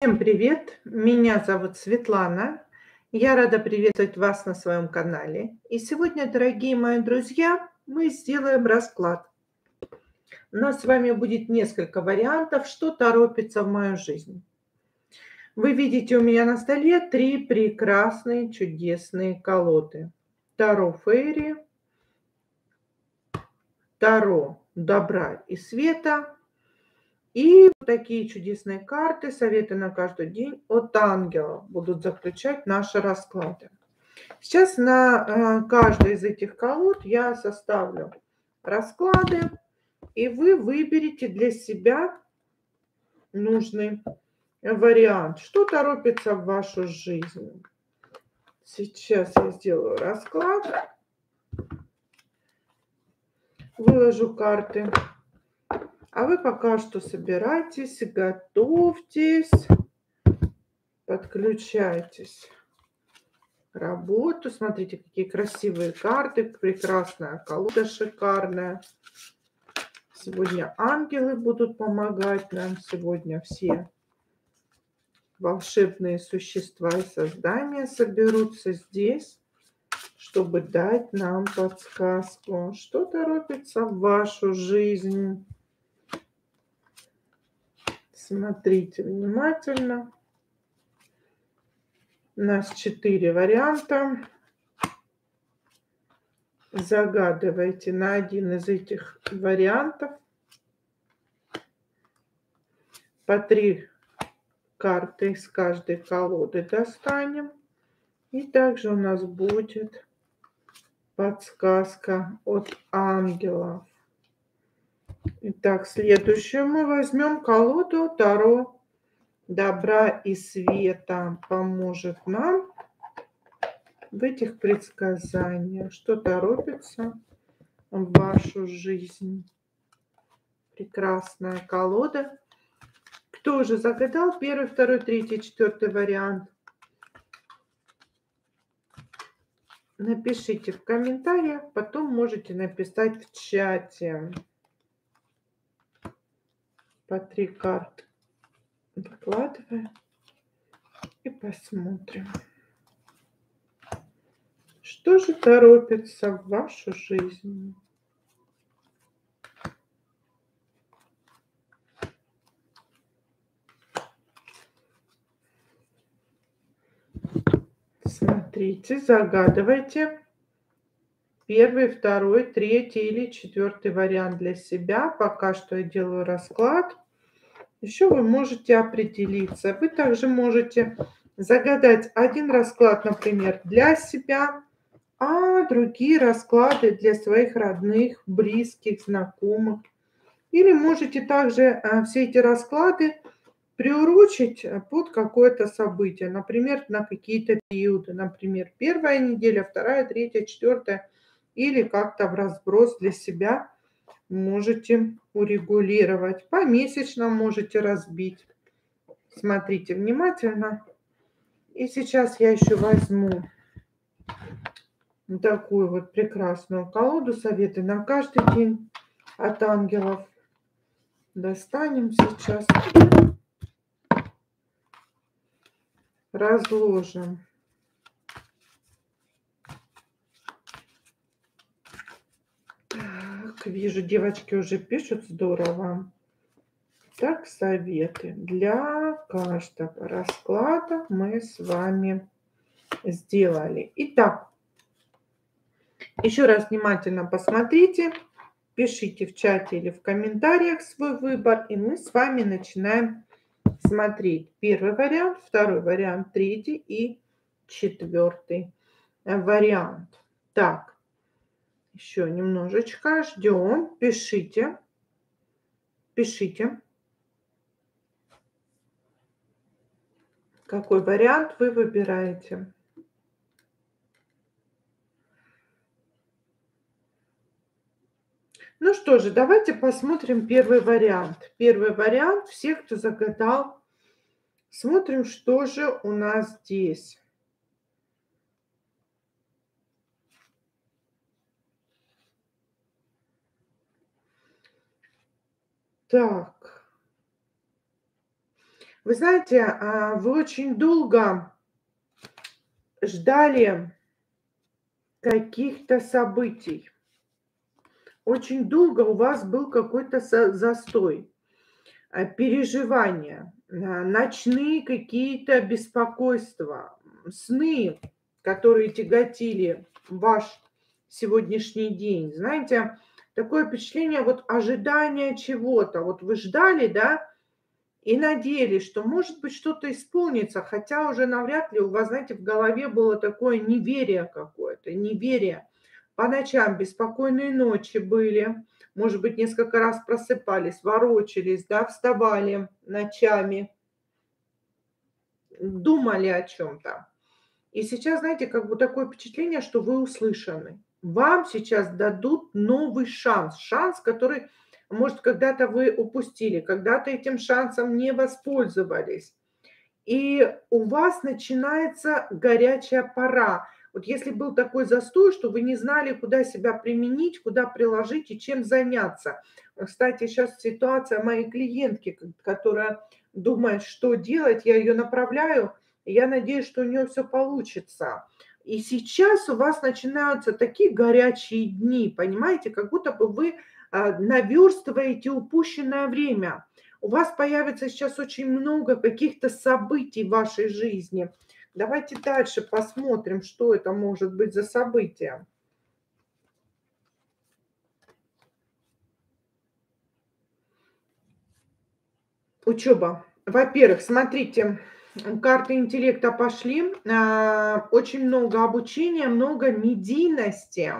Всем привет! Меня зовут Светлана. Я рада приветствовать вас на своем канале. И сегодня, дорогие мои друзья, мы сделаем расклад. У нас с вами будет несколько вариантов, что торопится в мою жизнь. Вы видите у меня на столе три прекрасные, чудесные колоды. Таро Фейри, Таро Добра и Света и такие чудесные карты, советы на каждый день от ангела будут заключать наши расклады. Сейчас на э, каждой из этих колод я составлю расклады, и вы выберете для себя нужный вариант, что торопится в вашу жизнь. Сейчас я сделаю расклад. Выложу карты. А вы пока что собирайтесь, готовьтесь, подключайтесь к работу. Смотрите, какие красивые карты, прекрасная колода шикарная. Сегодня ангелы будут помогать нам. Сегодня все волшебные существа и создания соберутся здесь, чтобы дать нам подсказку, что торопится в вашу жизнь. Смотрите внимательно. У нас четыре варианта. Загадывайте на один из этих вариантов. По три карты из каждой колоды достанем. И также у нас будет подсказка от ангелов. Итак, следующую мы возьмем колоду Таро добра и света. Поможет нам в этих предсказаниях, что торопится в вашу жизнь. Прекрасная колода. Кто же загадал первый, второй, третий, четвертый вариант? Напишите в комментариях, потом можете написать в чате по три карты выкладываем и посмотрим, что же торопится в вашу жизнь. Смотрите, загадывайте первый, второй, третий или четвертый вариант для себя. Пока что я делаю расклад. Еще вы можете определиться. Вы также можете загадать один расклад, например, для себя, а другие расклады для своих родных, близких, знакомых. Или можете также э, все эти расклады приурочить под какое-то событие, например, на какие-то периоды, например, первая неделя, вторая, третья, четвертая – или как-то в разброс для себя можете урегулировать. Помесячно можете разбить. Смотрите внимательно. И сейчас я еще возьму такую вот прекрасную колоду советы на каждый день от ангелов. Достанем сейчас. Разложим. Вижу, девочки уже пишут здорово. Так, советы. Для каждого расклада мы с вами сделали. Итак, еще раз внимательно посмотрите, пишите в чате или в комментариях свой выбор, и мы с вами начинаем смотреть первый вариант, второй вариант, третий и четвертый вариант. Так, еще немножечко ждем. Пишите. Пишите. Какой вариант вы выбираете? Ну что же, давайте посмотрим первый вариант. Первый вариант, все, кто загадал, смотрим, что же у нас здесь. Так. Вы знаете, а, вы очень долго ждали каких-то событий. Очень долго у вас был какой-то застой, а, переживания, а, ночные какие-то беспокойства, сны, которые тяготили ваш сегодняшний день. Знаете, такое впечатление вот ожидания чего-то. Вот вы ждали, да, и надеялись, что может быть что-то исполнится, хотя уже навряд ли у вас, знаете, в голове было такое неверие какое-то, неверие. По ночам беспокойные ночи были, может быть, несколько раз просыпались, ворочались, да, вставали ночами, думали о чем-то. И сейчас, знаете, как бы такое впечатление, что вы услышаны. Вам сейчас дадут новый шанс, шанс, который, может, когда-то вы упустили, когда-то этим шансом не воспользовались. И у вас начинается горячая пора. Вот если был такой застой, что вы не знали, куда себя применить, куда приложить и чем заняться. Кстати, сейчас ситуация моей клиентки, которая думает, что делать, я ее направляю, я надеюсь, что у нее все получится. И сейчас у вас начинаются такие горячие дни, понимаете, как будто бы вы а, наверстываете упущенное время. У вас появится сейчас очень много каких-то событий в вашей жизни – Давайте дальше посмотрим, что это может быть за событие. Учеба. Во-первых, смотрите, карты интеллекта пошли. А, очень много обучения, много медийности.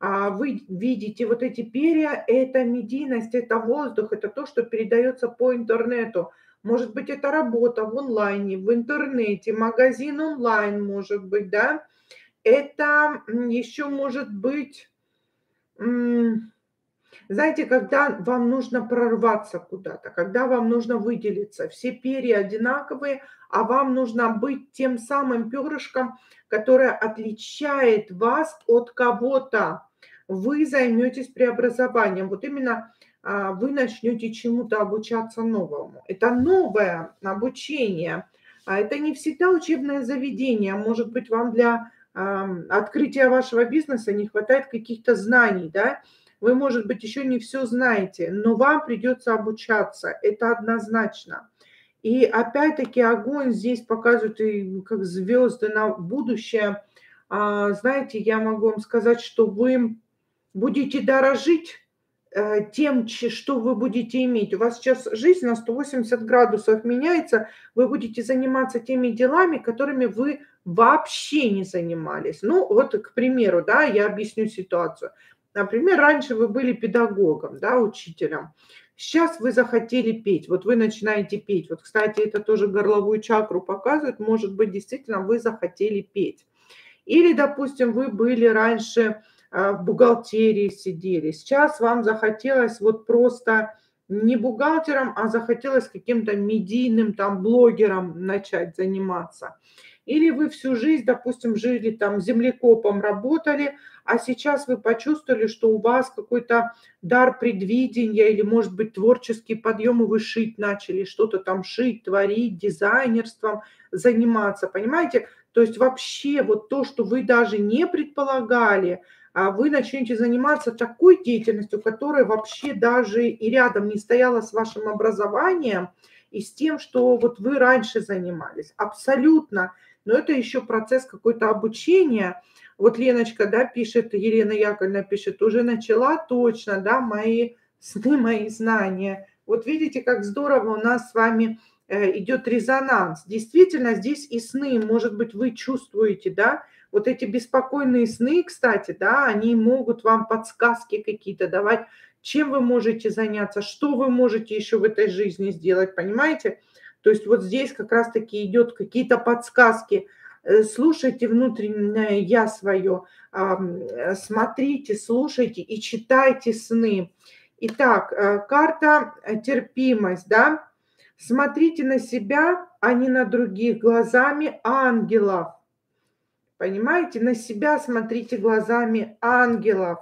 А, вы видите вот эти перья, это медийность, это воздух, это то, что передается по интернету. Может быть, это работа в онлайне, в интернете, магазин онлайн, может быть, да. Это еще может быть, знаете, когда вам нужно прорваться куда-то, когда вам нужно выделиться. Все перья одинаковые, а вам нужно быть тем самым перышком, которое отличает вас от кого-то. Вы займетесь преобразованием. Вот именно а, вы начнете чему-то обучаться новому. Это новое обучение. А это не всегда учебное заведение. Может быть, вам для открытия вашего бизнеса не хватает каких-то знаний, да? Вы, может быть, еще не все знаете, но вам придется обучаться. Это однозначно. И опять-таки огонь здесь показывает как звезды на будущее. А, знаете, я могу вам сказать, что вы будете дорожить Э, тем, что вы будете иметь. У вас сейчас жизнь на 180 градусов меняется, вы будете заниматься теми делами, которыми вы вообще не занимались. Ну, вот, к примеру, да, я объясню ситуацию. Например, раньше вы были педагогом, да, учителем. Сейчас вы захотели петь, вот вы начинаете петь. Вот, кстати, это тоже горловую чакру показывает. Может быть, действительно, вы захотели петь. Или, допустим, вы были раньше а, в бухгалтерии сидели. Сейчас вам захотелось вот просто не бухгалтером, а захотелось каким-то медийным там блогером начать заниматься. Или вы всю жизнь, допустим, жили там землекопом, работали, а сейчас вы почувствовали, что у вас какой-то дар предвидения или, может быть, творческий подъем, и вы шить начали, что-то там шить, творить, дизайнерством заниматься, понимаете? То есть вообще вот то, что вы даже не предполагали, а вы начнете заниматься такой деятельностью, которая вообще даже и рядом не стояла с вашим образованием и с тем, что вот вы раньше занимались. Абсолютно. Но это еще процесс какой-то обучения. Вот Леночка, да, пишет, Елена Яковлевна пишет, уже начала точно, да, мои сны, мои знания. Вот видите, как здорово у нас с вами э, идет резонанс. Действительно, здесь и сны, может быть, вы чувствуете, да, вот эти беспокойные сны, кстати, да, они могут вам подсказки какие-то давать, чем вы можете заняться, что вы можете еще в этой жизни сделать, понимаете? То есть вот здесь как раз-таки идет какие-то подсказки. Э, слушайте внутреннее я свое, смотрите, слушайте и читайте сны. Итак, э, карта э, терпимость, да. Смотрите на себя, а не на других, глазами ангелов. Понимаете, на себя смотрите глазами ангелов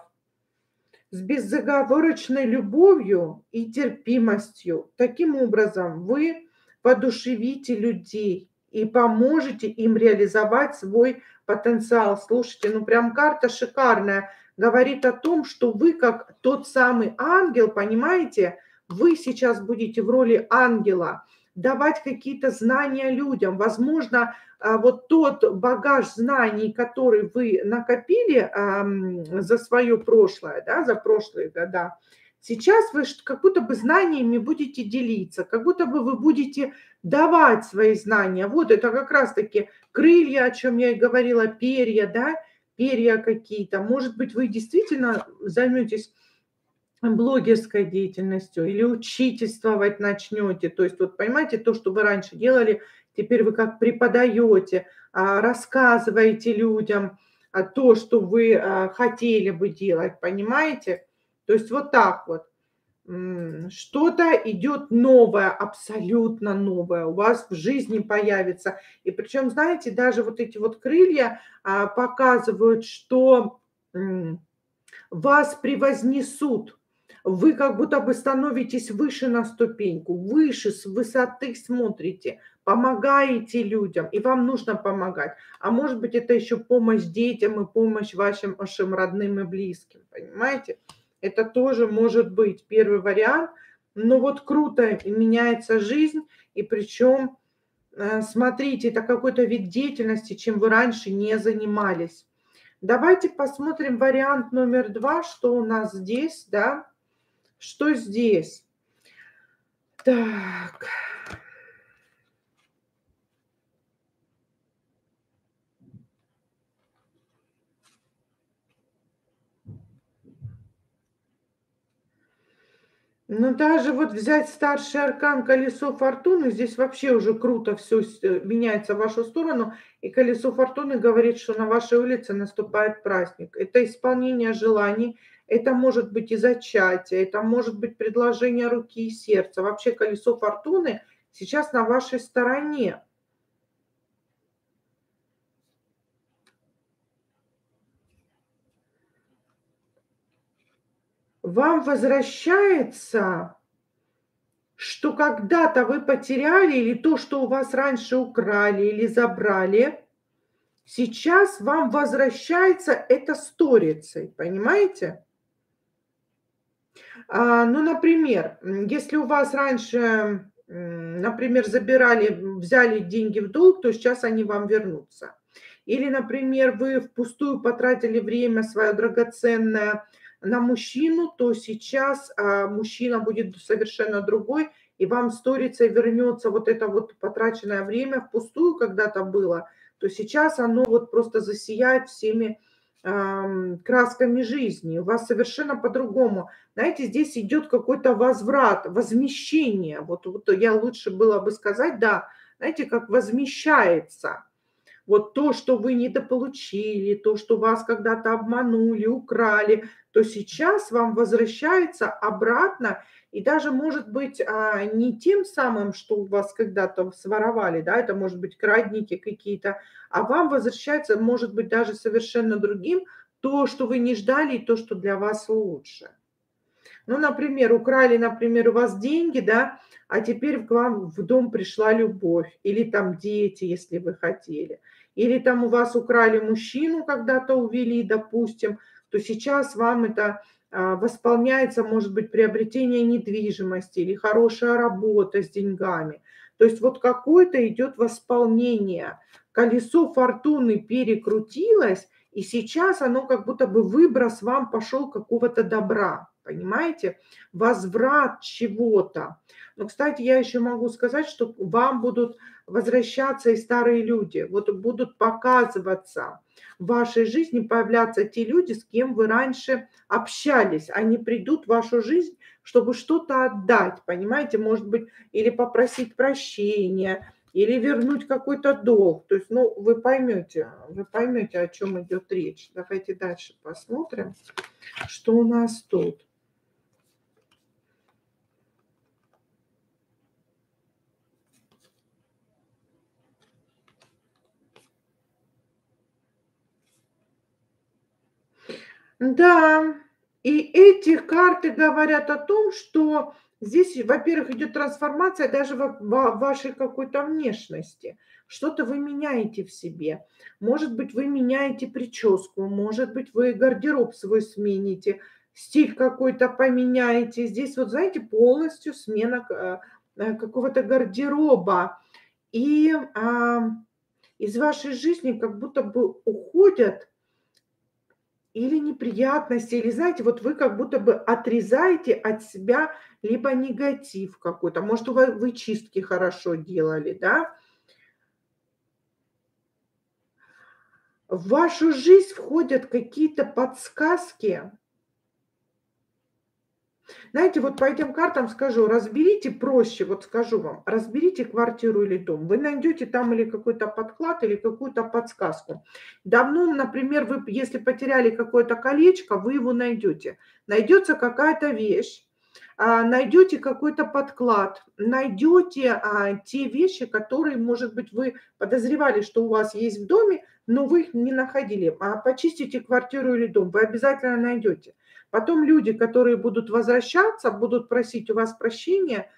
с безоговорочной любовью и терпимостью. Таким образом, вы воодушевите людей и поможете им реализовать свой потенциал. Слушайте, ну прям карта шикарная. Говорит о том, что вы как тот самый ангел, понимаете, вы сейчас будете в роли ангела давать какие-то знания людям. Возможно, а, вот тот багаж знаний, который вы накопили за свое прошлое, да, за прошлые года, сейчас вы как будто бы знаниями будете делиться, как будто бы вы будете давать свои знания. Вот это как раз-таки крылья, о чем я и говорила, перья, да, перья какие-то. Может быть, вы действительно займетесь блогерской деятельностью или учительствовать начнете. То есть, вот понимаете, то, что вы раньше делали, теперь вы как преподаете, а, рассказываете людям а, то, что вы а, хотели бы делать, понимаете? То есть вот так вот. Что-то идет новое, абсолютно новое, у вас в жизни появится. И причем, знаете, даже вот эти вот крылья показывают, что вас превознесут, вы как будто бы становитесь выше на ступеньку, выше, с высоты смотрите, помогаете людям, и вам нужно помогать. А может быть, это еще помощь детям и помощь вашим, вашим родным и близким, понимаете? Это тоже может быть первый вариант. Но вот круто меняется жизнь, и причем, э, смотрите, это какой-то вид деятельности, чем вы раньше не занимались. Давайте посмотрим вариант номер два, что у нас здесь, да. Что здесь? Так. Ну, даже вот взять старший аркан колесо фортуны, здесь вообще уже круто все э, меняется в вашу сторону. И колесо фортуны говорит, что на вашей улице наступает праздник. Это исполнение желаний, это может быть и зачатие, это может быть предложение руки и сердца. Вообще колесо фортуны сейчас на вашей стороне. Вам возвращается, что когда-то вы потеряли, или то, что у вас раньше украли или забрали, сейчас вам возвращается это сторицей, понимаете? А, ну, например, если у вас раньше, например, забирали, взяли деньги в долг, то сейчас они вам вернутся. Или, например, вы впустую потратили время свое драгоценное на мужчину, то сейчас а, мужчина будет совершенно другой, и вам сторицей вернется вот это вот потраченное время впустую когда-то было, то сейчас оно вот просто засияет всеми красками жизни, у вас совершенно по-другому. Знаете, здесь идет какой-то возврат, возмещение. Вот, вот я лучше было бы сказать, да, знаете, как возмещается. Вот то, что вы недополучили, то, что вас когда-то обманули, украли, то сейчас вам возвращается обратно, и даже может быть а, не тем самым, что у вас когда-то своровали, да, это может быть крадники какие-то, а вам возвращается, может быть, даже совершенно другим, то, что вы не ждали, и то, что для вас лучше. Ну, например, украли, например, у вас деньги, да, а теперь к вам в дом пришла любовь, или там дети, если вы хотели, или там у вас украли мужчину, когда-то увели, допустим, то сейчас вам это а, восполняется, может быть, приобретение недвижимости или хорошая работа с деньгами. То есть вот какое-то идет восполнение. Колесо фортуны перекрутилось, и сейчас оно как будто бы выброс вам пошел какого-то добра, понимаете? Возврат чего-то. Но, кстати, я еще могу сказать, что вам будут возвращаться и старые люди, вот будут показываться в вашей жизни, появляться те люди, с кем вы раньше общались. Они придут в вашу жизнь, чтобы что-то отдать, понимаете, может быть, или попросить прощения, или вернуть какой-то долг. То есть, ну, вы поймете, вы поймете, о чем идет речь. Давайте дальше посмотрим, что у нас тут. Да, и эти карты говорят о том, что Здесь, во-первых, идет трансформация даже в вашей какой-то внешности. Что-то вы меняете в себе. Может быть, вы меняете прическу, может быть, вы гардероб свой смените, стиль какой-то поменяете. Здесь вот, знаете, полностью смена э, э, какого-то гардероба. И а, из вашей жизни как будто бы уходят или неприятности, или, знаете, вот вы как будто бы отрезаете от себя либо негатив какой-то. Может, вы, вы чистки хорошо делали, да? В вашу жизнь входят какие-то подсказки, знаете, вот по этим картам скажу, разберите проще, вот скажу вам, разберите квартиру или дом. Вы найдете там или какой-то подклад, или какую-то подсказку. Давно, например, вы, если потеряли какое-то колечко, вы его найдете. Найдется какая-то вещь, а, найдете какой-то подклад, найдете а, те вещи, которые, может быть, вы подозревали, что у вас есть в доме, но вы их не находили. А почистите квартиру или дом, вы обязательно найдете. Потом люди, которые будут возвращаться, будут просить у вас прощения,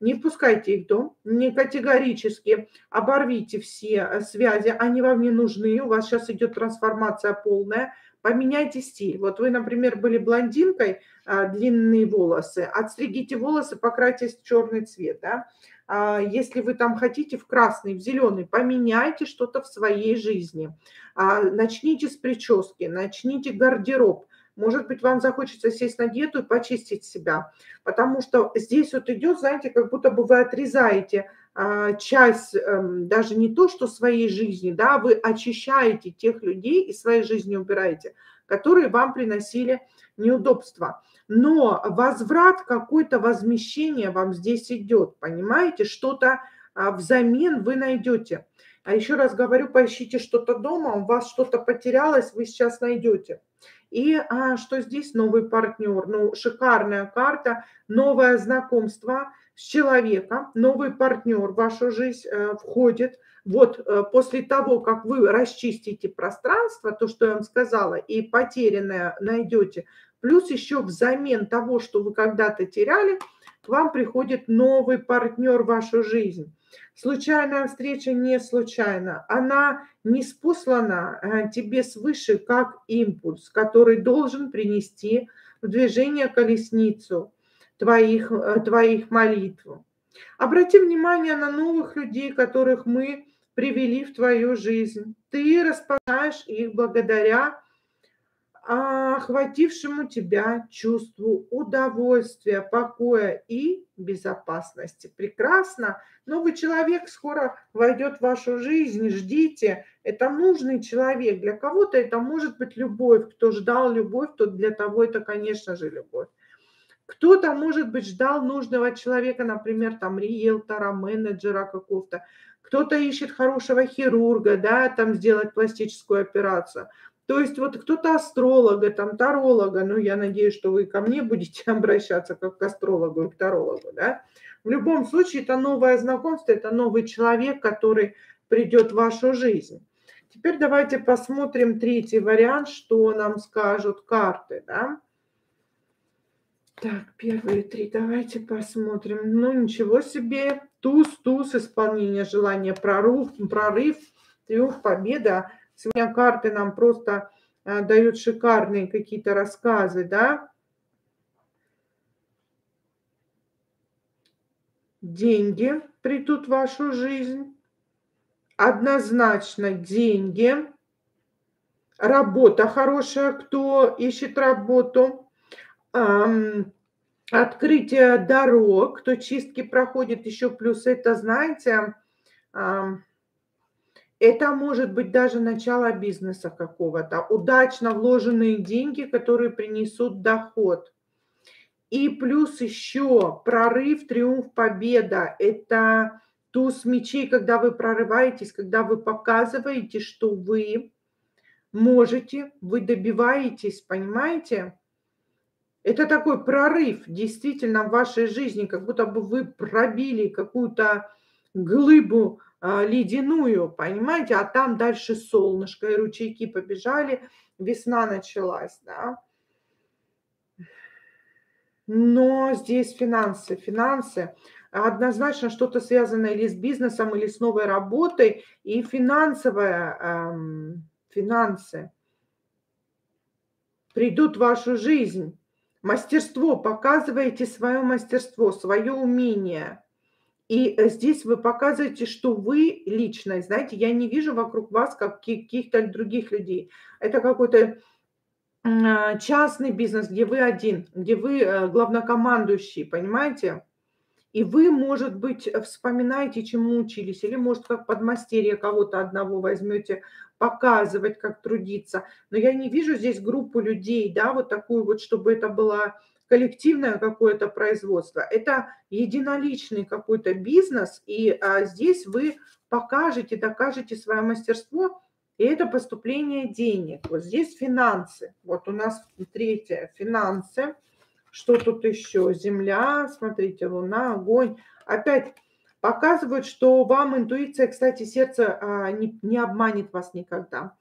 не впускайте их в дом, не категорически оборвите все э, связи, они вам не нужны, у вас сейчас идет трансформация полная, поменяйте стиль. Вот вы, например, были блондинкой, а, длинные волосы, отстригите волосы, покрасьте в черный цвет, да? А, если вы там хотите в красный, в зеленый, поменяйте что-то в своей жизни. А, начните с прически, начните гардероб, может быть, вам захочется сесть на диету и почистить себя, потому что здесь вот идет, знаете, как будто бы вы отрезаете а, часть, эм, даже не то, что своей жизни, да, вы очищаете тех людей из своей жизни убираете, которые вам приносили неудобства. Но возврат, какое-то возмещение вам здесь идет, понимаете, что-то а, взамен вы найдете. А еще раз говорю, поищите что-то дома, у вас что-то потерялось, вы сейчас найдете. И а, что здесь новый партнер? Ну, шикарная карта, новое знакомство с человеком, новый партнер в вашу жизнь э, входит. Вот э, после того, как вы расчистите пространство, то, что я вам сказала, и потерянное найдете, плюс еще взамен того, что вы когда-то теряли, к вам приходит новый партнер в вашу жизнь. Случайная встреча не случайна. Она не спослана э, тебе свыше как импульс, который должен принести в движение колесницу твоих, э, твоих молитв. Обрати внимание на новых людей, которых мы привели в твою жизнь. Ты распознаешь их благодаря охватившему тебя чувству удовольствия, покоя и безопасности. Прекрасно. Новый человек скоро войдет в вашу жизнь. Ждите. Это нужный человек. Для кого-то это может быть любовь. Кто ждал любовь, то для того это, конечно же, любовь. Кто-то, может быть, ждал нужного человека, например, там риэлтора, менеджера какого-то. Кто-то ищет хорошего хирурга, да, там сделать пластическую операцию. То есть вот кто-то астролога, там таролога, ну я надеюсь, что вы ко мне будете обращаться как к астрологу и к тарологу, да. В любом случае это новое знакомство, это новый человек, который придет в вашу жизнь. Теперь давайте посмотрим третий вариант, что нам скажут карты, да. Так, первые три, давайте посмотрим. Ну, ничего себе. Туз, туз, исполнение желания, прорыв, прорыв, триумф, победа. Сегодня карты нам просто э, дают шикарные какие-то рассказы, да. Деньги придут в вашу жизнь. Однозначно деньги. Работа хорошая, кто ищет работу. Открытие дорог, кто чистки проходит, еще плюс это, знаете, это может быть даже начало бизнеса какого-то, удачно вложенные деньги, которые принесут доход. И плюс еще прорыв, триумф, победа. Это туз мечей, когда вы прорываетесь, когда вы показываете, что вы можете, вы добиваетесь, понимаете? Это такой прорыв действительно в вашей жизни, как будто бы вы пробили какую-то глыбу ледяную, понимаете, а там дальше солнышко, и ручейки побежали, весна началась, да. Но здесь финансы, финансы. Однозначно что-то связанное или с бизнесом, или с новой работой, и финансовая, эм, финансы придут в вашу жизнь. Мастерство, показываете свое мастерство, свое умение. И э, здесь вы показываете, что вы личность. Знаете, я не вижу вокруг вас каких-то других людей. Это какой-то а, частный бизнес, где вы один, где вы э, главнокомандующий, понимаете? И вы, может быть, вспоминаете, чему учились, или, может, как подмастерье кого-то одного возьмете, показывать, как трудиться. Но я не вижу здесь группу людей, да, вот такую вот, чтобы это было коллективное какое-то производство. Это единоличный какой-то бизнес, и а, здесь вы покажете, докажете свое мастерство, и это поступление денег. Вот здесь финансы. Вот у нас третье, финансы. Что тут еще? Земля, смотрите, луна, огонь. Опять показывают, что вам интуиция, кстати, сердце а, не, не обманет вас никогда.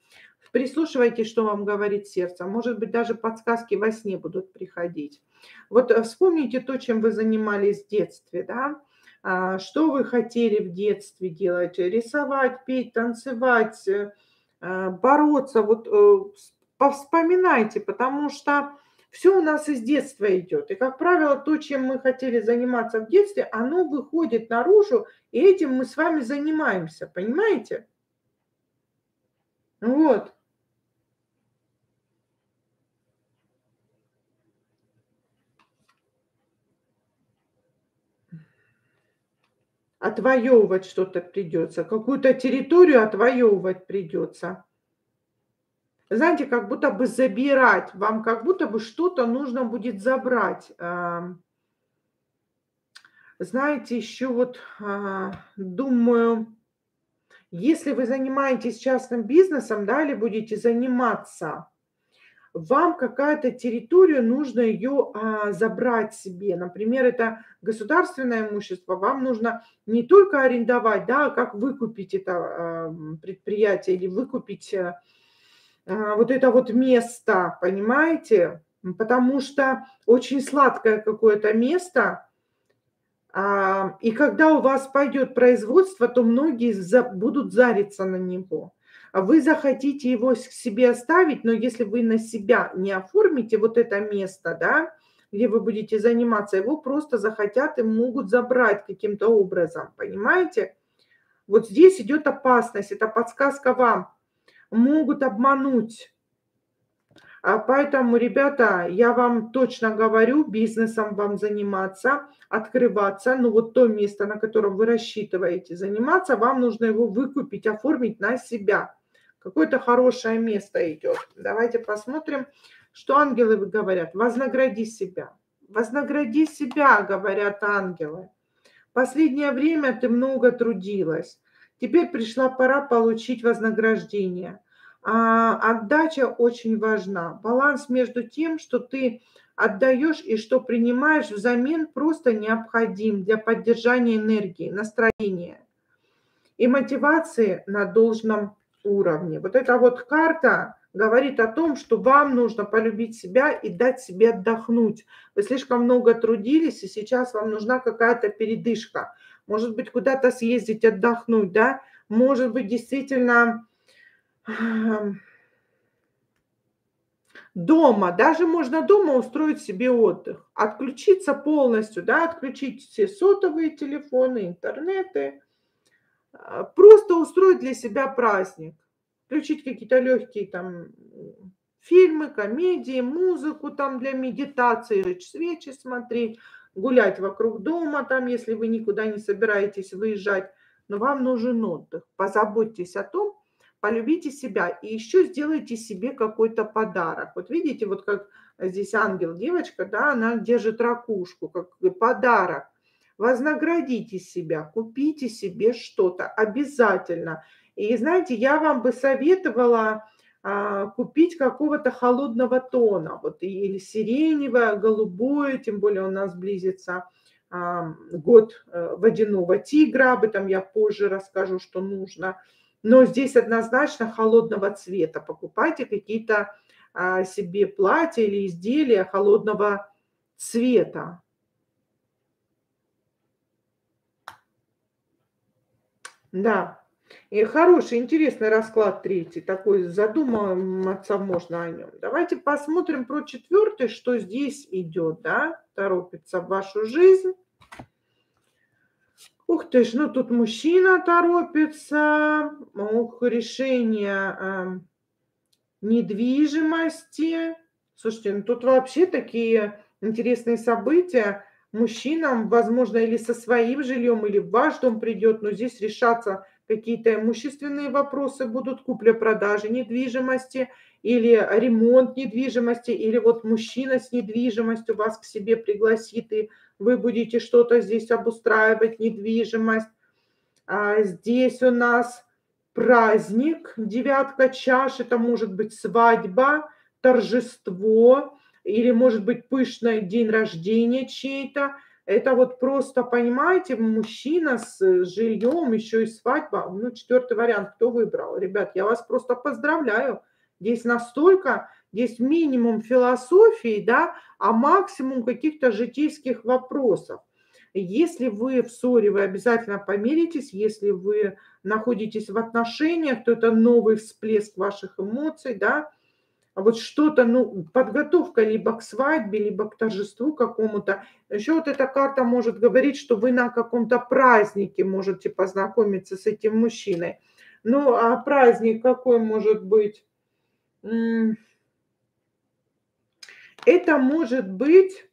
Прислушивайтесь, что вам говорит сердце. Может быть, даже подсказки во сне будут приходить. Вот э, вспомните то, чем вы занимались в детстве, да? А, что вы хотели в детстве делать? Рисовать, петь, танцевать, э, а, бороться. Вот э, вспоминайте, потому что все у нас из детства идет. И, как правило, то, чем мы хотели заниматься в детстве, оно выходит наружу, и этим мы с вами занимаемся, понимаете? Вот. Отвоевывать что-то придется, какую-то территорию отвоевывать придется знаете, как будто бы забирать, вам как будто бы что-то нужно будет забрать. Знаете, еще вот а, думаю, если вы занимаетесь частным бизнесом, да, или будете заниматься, вам какая-то территория, нужно ее а, забрать себе. Например, это государственное имущество, вам нужно не только арендовать, да, а как выкупить это а, предприятие или выкупить а, вот это вот место, понимаете? Потому что очень сладкое какое-то место, а, и когда у вас пойдет производство, то многие будут зариться на него. А вы захотите его себе оставить, но если вы на себя не оформите вот это место, да, где вы будете заниматься, его просто захотят и могут забрать каким-то образом, понимаете? Вот здесь идет опасность, это подсказка вам могут обмануть. А поэтому, ребята, я вам точно говорю, бизнесом вам заниматься, открываться, ну вот то место, на котором вы рассчитываете заниматься, вам нужно его выкупить, оформить на себя. Какое-то хорошее место идет. Давайте посмотрим, что ангелы говорят. Вознагради себя. Вознагради себя, говорят ангелы. Последнее время ты много трудилась. Теперь пришла пора получить вознаграждение. А отдача очень важна. Баланс между тем, что ты отдаешь и что принимаешь взамен, просто необходим для поддержания энергии, настроения и мотивации на должном уровне. Вот эта вот карта говорит о том, что вам нужно полюбить себя и дать себе отдохнуть. Вы слишком много трудились, и сейчас вам нужна какая-то передышка может быть, куда-то съездить, отдохнуть, да, может быть, действительно дома, даже можно дома устроить себе отдых, отключиться полностью, да, отключить все сотовые телефоны, интернеты, а, просто устроить для себя праздник, включить какие-то легкие там фильмы, комедии, музыку там для медитации, свечи смотреть, гулять вокруг дома, там, если вы никуда не собираетесь выезжать, но вам нужен отдых. Позаботьтесь о том, полюбите себя и еще сделайте себе какой-то подарок. Вот видите, вот как здесь ангел, девочка, да, она держит ракушку, как подарок. Вознаградите себя, купите себе что-то обязательно. И знаете, я вам бы советовала а, купить какого-то холодного тона, вот или сиреневое, голубое, тем более у нас близится год э, водяного тигра, об этом я позже расскажу, что нужно. Но здесь однозначно холодного цвета. Покупайте какие-то а, себе платья или изделия холодного цвета. Да. И хороший, интересный расклад третий, такой задуматься можно о нем. Давайте посмотрим про четвертый, что здесь идет, да, торопится в вашу жизнь. Ух ты ж, ну тут мужчина торопится, ух, решение э, недвижимости. Слушайте, ну тут вообще такие интересные события. Мужчинам, возможно, или со своим жильем, или в ваш дом придет, но здесь решаться какие-то имущественные вопросы будут, купля-продажи недвижимости, или ремонт недвижимости, или вот мужчина с недвижимостью вас к себе пригласит, и вы будете что-то здесь обустраивать, недвижимость. А здесь у нас праздник, девятка чаш, это может быть свадьба, торжество, или может быть пышный день рождения чей-то. Это вот просто, понимаете, мужчина с жильем, еще и свадьба. Ну, четвертый вариант, кто выбрал? Ребят, я вас просто поздравляю. Здесь настолько, здесь минимум философии, да, а максимум каких-то житейских вопросов. Если вы в ссоре, вы обязательно помиритесь. Если вы находитесь в отношениях, то это новый всплеск ваших эмоций, да, а вот что-то, ну, подготовка либо к свадьбе, либо к торжеству какому-то. Еще вот эта карта может говорить, что вы на каком-то празднике можете познакомиться с этим мужчиной. Ну, а праздник какой может быть? Это может быть,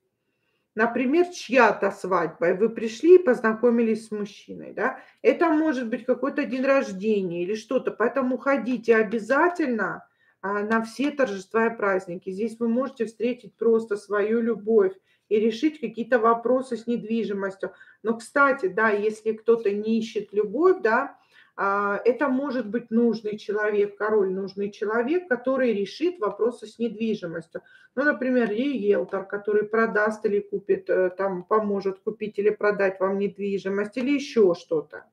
например, чья-то свадьба, и вы пришли и познакомились с мужчиной, да? Это может быть какой-то день рождения или что-то, поэтому ходите обязательно – а, на все торжества и праздники. Здесь вы можете встретить просто свою любовь и решить какие-то вопросы с недвижимостью. Но, кстати, да, если кто-то не ищет любовь, да, это может быть нужный человек, король нужный человек, который решит вопросы с недвижимостью. Ну, например, риэлтор, который продаст или купит, э, там поможет купить или продать вам недвижимость или еще что-то.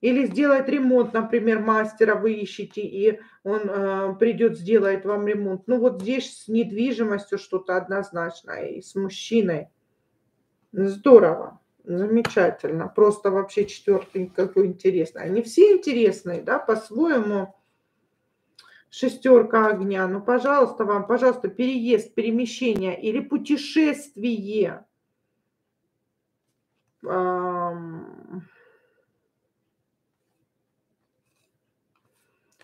Или сделать ремонт, например, мастера вы ищете, и он э, придет, сделает вам ремонт. Ну вот здесь с недвижимостью что-то однозначно, и с мужчиной. Здорово, замечательно. Просто вообще четвертый какой интересный. Они все интересные, да, по-своему. Шестерка огня. Ну, пожалуйста, вам, пожалуйста, переезд, перемещение или путешествие.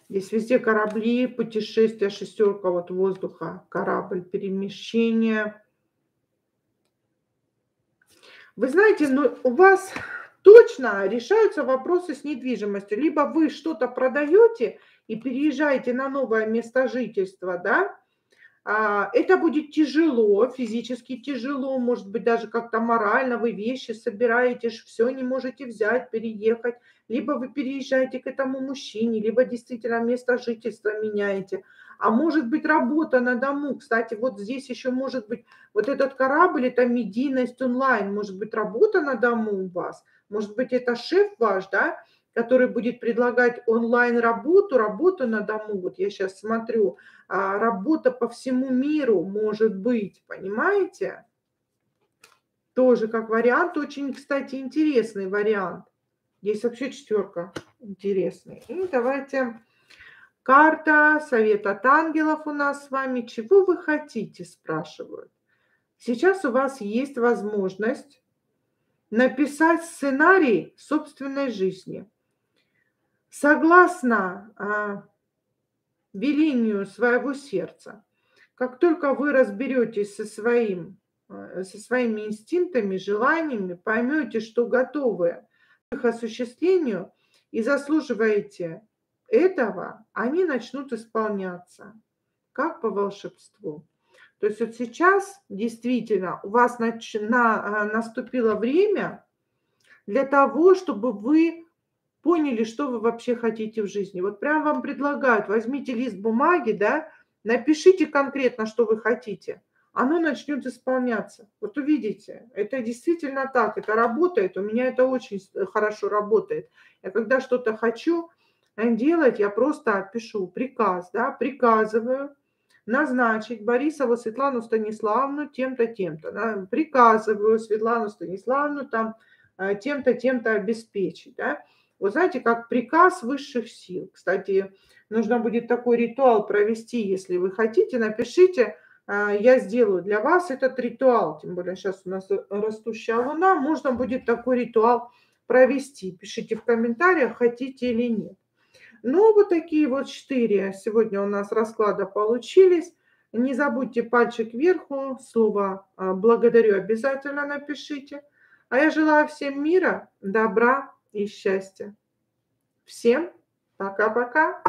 Здесь везде корабли, путешествия, шестерка вот воздуха, корабль, перемещение. Вы знаете, ну, у вас точно решаются вопросы с недвижимостью. Либо вы что-то продаете и переезжаете на новое место жительства, да, это будет тяжело, физически тяжело, может быть, даже как-то морально, вы вещи собираете, все не можете взять, переехать, либо вы переезжаете к этому мужчине, либо действительно место жительства меняете. А может быть работа на дому. Кстати, вот здесь еще может быть вот этот корабль, это медийность онлайн, может быть работа на дому у вас, может быть это шеф ваш, да, который будет предлагать онлайн-работу, работу на дому. Вот я сейчас смотрю, а, работа по всему миру может быть, понимаете? Тоже как вариант, очень, кстати, интересный вариант. Есть вообще четверка интересный. И давайте карта, совет от ангелов у нас с вами. Чего вы хотите, спрашивают. Сейчас у вас есть возможность написать сценарий собственной жизни – согласно а, велению своего сердца. Как только вы разберетесь со, своим, а, со своими инстинктами, желаниями, поймете, что готовы к их осуществлению и заслуживаете этого, они начнут исполняться, как по волшебству. То есть вот сейчас действительно у вас нач... на... А, наступило время для того, чтобы вы поняли, что вы вообще хотите в жизни. Вот прям вам предлагают, возьмите лист бумаги, да, напишите конкретно, что вы хотите. Оно начнет исполняться. Вот увидите, это действительно так, это работает. У меня это очень хорошо работает. Я когда что-то хочу делать, я просто пишу приказ, да, приказываю, назначить Борисову Светлану Станиславовну тем-то, тем-то. Приказываю Светлану Станиславовну там э, тем-то, тем-то обеспечить. Да? Вы знаете, как приказ высших сил. Кстати, нужно будет такой ритуал провести, если вы хотите, напишите, э, я сделаю для вас этот ритуал. Тем более сейчас у нас растущая луна, можно будет такой ритуал провести. Пишите в комментариях, хотите или нет. Ну, вот такие вот четыре сегодня у нас расклада получились. Не забудьте пальчик вверху, слово а, «благодарю» обязательно напишите. А я желаю всем мира, добра и счастья. Всем пока-пока.